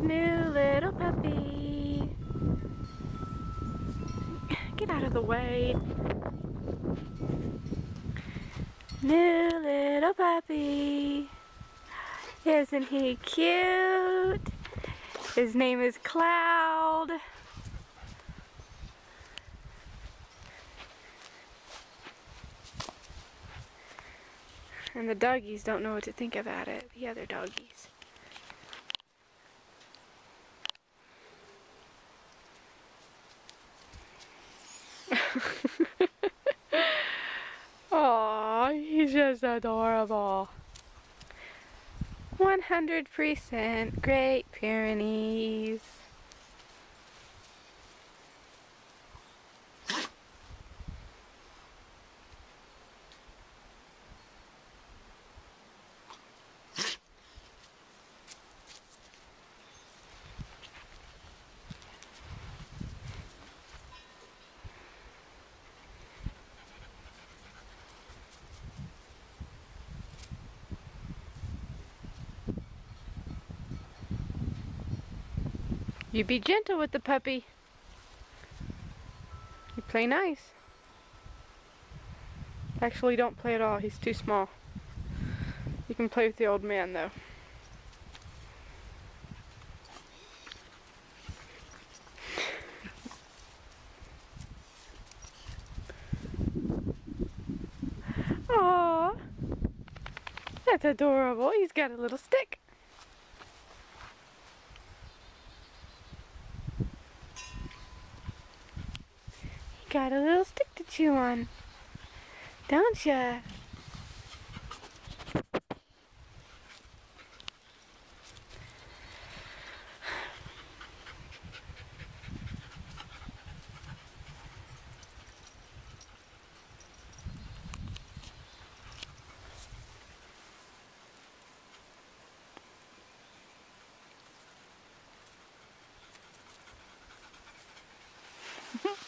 New little puppy. Get out of the way. New little puppy. Isn't he cute? His name is Cloud. And the doggies don't know what to think about it, the other doggies. Just adorable. 100% Great Pyrenees. You be gentle with the puppy. You play nice. Actually, don't play at all. He's too small. You can play with the old man, though. Aww. That's adorable. He's got a little stick. Got a little stick to chew on, don't ya? Mm-hmm.